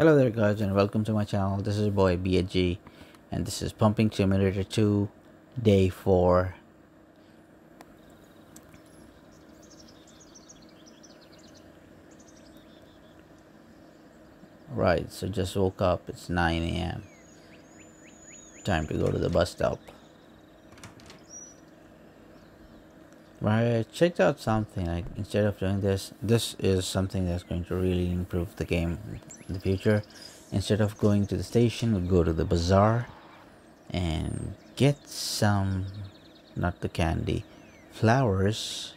Hello there guys and welcome to my channel. This is boy BHG and this is Pumping Simulator 2 Day 4. Right, so just woke up. It's 9 a.m. Time to go to the bus stop. Right, I checked out something like instead of doing this, this is something that's going to really improve the game in the future. Instead of going to the station, we'll go to the bazaar and get some, not the candy, flowers.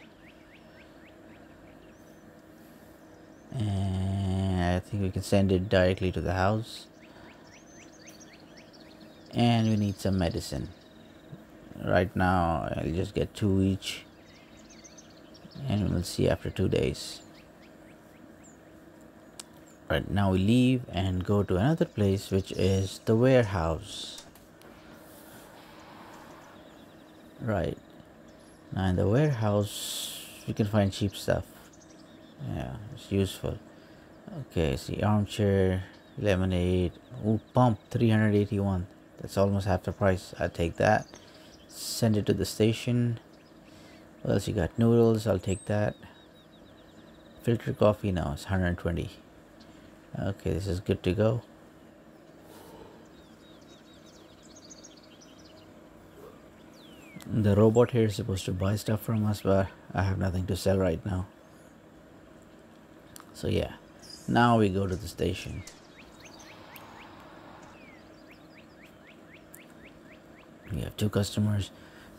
And I think we can send it directly to the house. And we need some medicine. Right now, I'll just get two each and we'll see after two days. Right now we leave and go to another place which is the warehouse. Right. Now in the warehouse you can find cheap stuff. Yeah it's useful. Okay see armchair lemonade. Ooh, pump 381 that's almost half the price. I take that. Send it to the station what else you got? Noodles, I'll take that. Filter coffee now, it's 120. Okay, this is good to go. The robot here is supposed to buy stuff from us, but I have nothing to sell right now. So yeah, now we go to the station. We have two customers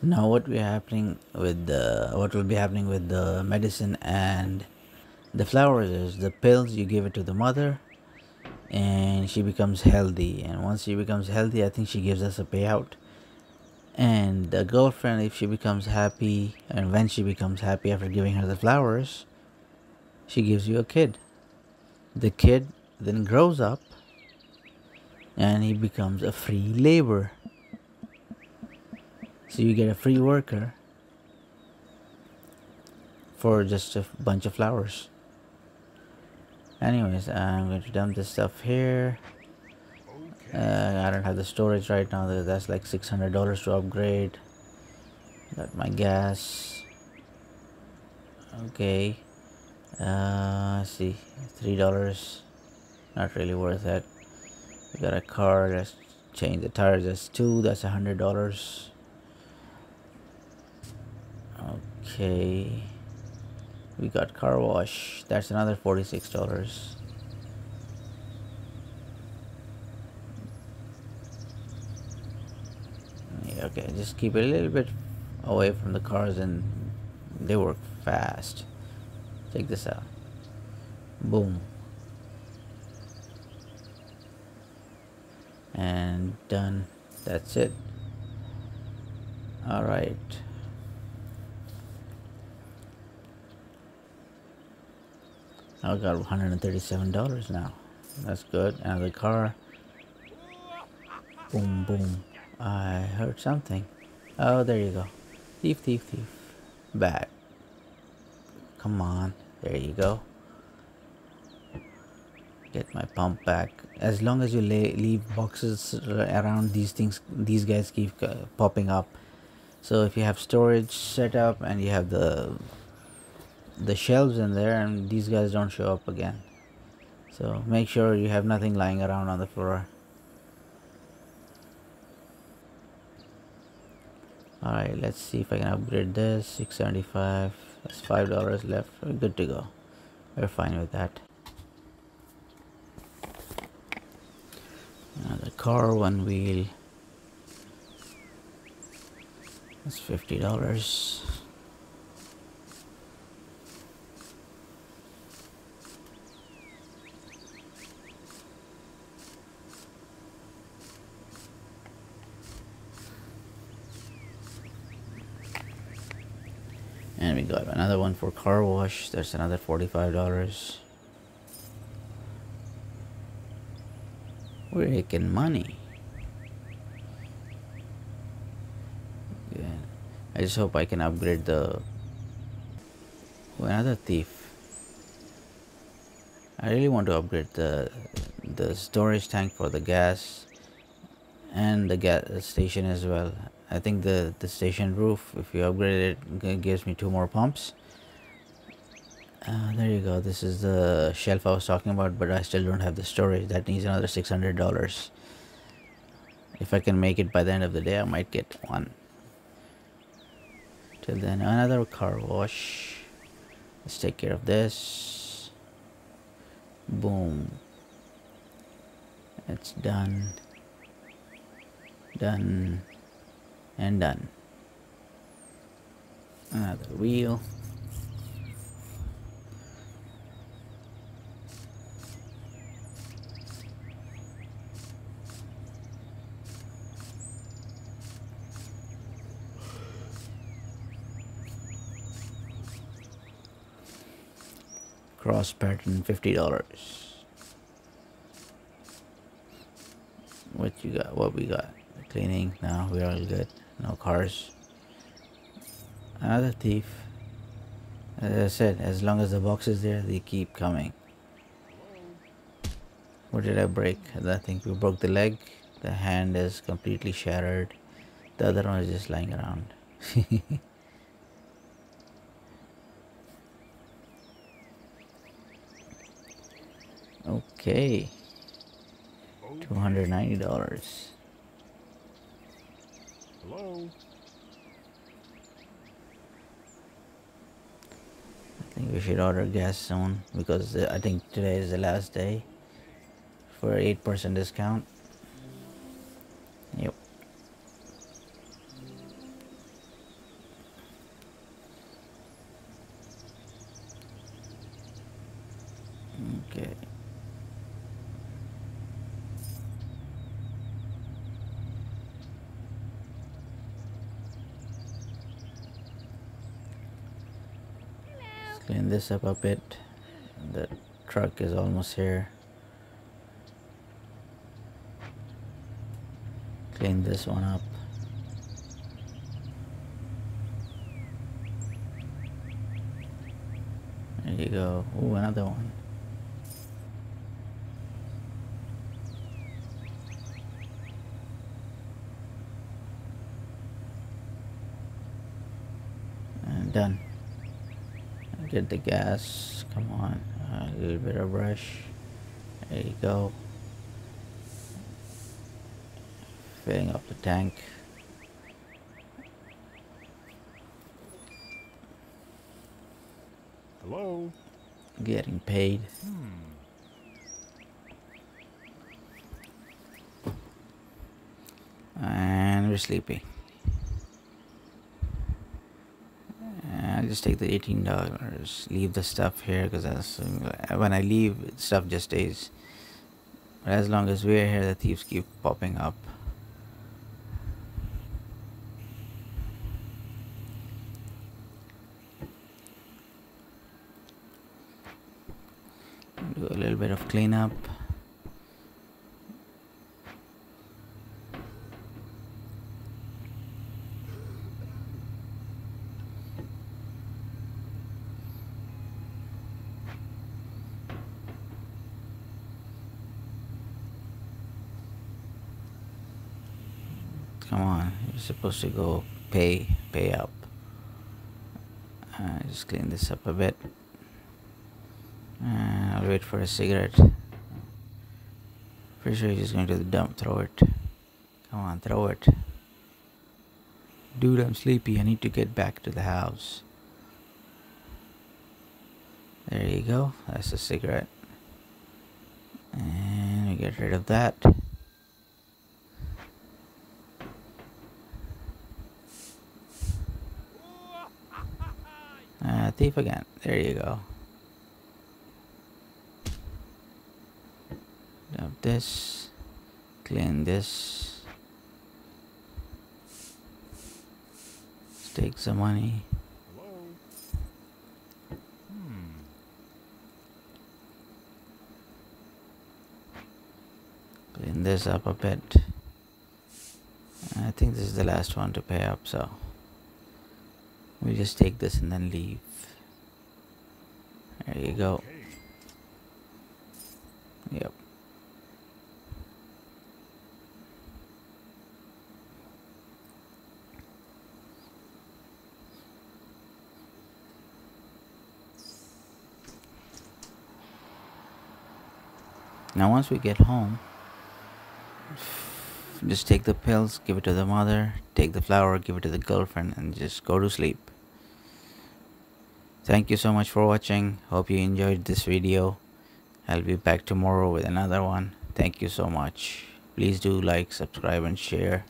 now what be happening with the what will be happening with the medicine and the flowers is the pills you give it to the mother and she becomes healthy. And once she becomes healthy i think she gives us a payout. And the girlfriend if she becomes happy and when she becomes happy after giving her the flowers she gives you a kid. The kid then grows up and he becomes a free labor so you get a free worker for just a bunch of flowers. Anyways, I'm going to dump this stuff here. Uh, I don't have the storage right now. That's like $600 to upgrade. Got my gas. Okay. Uh, see, $3. Not really worth it. We got a car. Let's change the tires. That's two. That's $100. Okay. We got car wash. That's another $46. Yeah, okay, just keep it a little bit away from the cars and they work fast. Check this out. Boom. And done. That's it. Alright. I got $137 now. That's good. Another car. Boom, boom. I heard something. Oh, there you go. Thief, thief, thief. Back. Come on. There you go. Get my pump back. As long as you lay, leave boxes around these things, these guys keep uh, popping up. So if you have storage set up and you have the the shelves in there and these guys don't show up again. So make sure you have nothing lying around on the floor. Alright let's see if I can upgrade this. 675 that's five dollars left. We're good to go. We're fine with that. Now the car one wheel. That's fifty dollars and we got another one for car wash there's another $45 we're making money yeah. I just hope I can upgrade the oh, another thief I really want to upgrade the the storage tank for the gas and the gas station as well. I think the, the station roof, if you upgrade it, gives me two more pumps. Uh, there you go. This is the shelf I was talking about, but I still don't have the storage. That needs another $600. If I can make it by the end of the day, I might get one. Till then, another car wash. Let's take care of this. Boom. It's done. Done. And done. Another wheel. cross pattern $50 what you got what we got cleaning. No we're all good. No cars. Another thief. As I said as long as the box is there they keep coming. What did I break? I think we broke the leg. The hand is completely shattered. The other one is just lying around. Okay. $290. Hello? I think we should order gas soon because I think today is the last day for 8% discount. Yep. Okay. Clean this up a bit. The truck is almost here. Clean this one up. There you go. Ooh, another one. And done get the gas. Come on. A little bit of brush. There you go. Filling up the tank. Hello? Getting paid. Hmm. and we're sleeping just take the $18 leave the stuff here because uh, when I leave stuff just stays. But as long as we're here the thieves keep popping up. Do a little bit of cleanup Come on, you're supposed to go pay, pay up. Uh, just clean this up a bit. Uh, I'll wait for a cigarette. Pretty sure he's just going to the dump. Throw it. Come on, throw it. Dude, I'm sleepy. I need to get back to the house. There you go. That's a cigarette. And we get rid of that. Thief again. There you go. Dump this. Clean this. Let's take some money. Clean this up a bit. I think this is the last one to pay up, so we just take this and then leave. There you go. Yep. Now once we get home, just take the pills, give it to the mother, take the flower, give it to the girlfriend, and just go to sleep. Thank you so much for watching. Hope you enjoyed this video. I'll be back tomorrow with another one. Thank you so much. Please do like, subscribe, and share.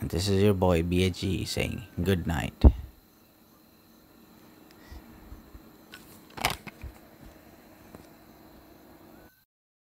And this is your boy BHG saying good night.